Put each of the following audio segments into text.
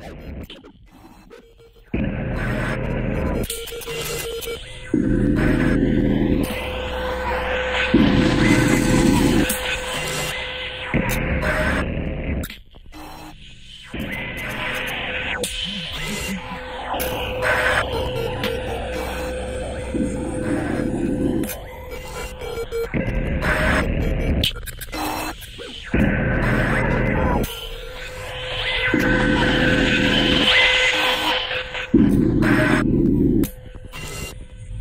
Thank you.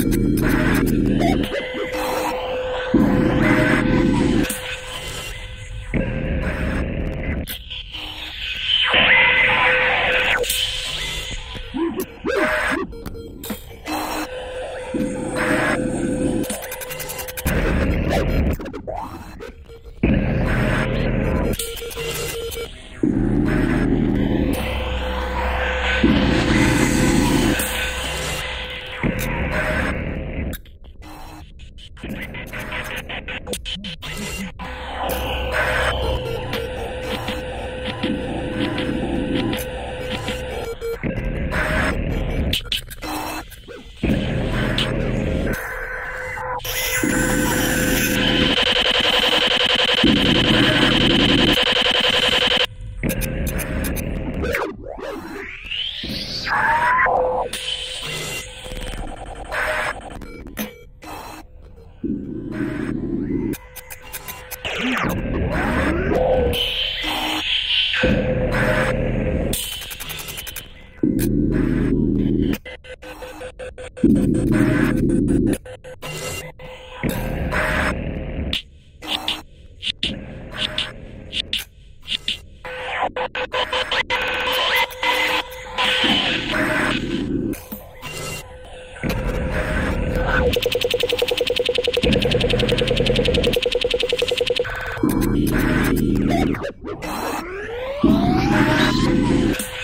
Thank you you. Thank you.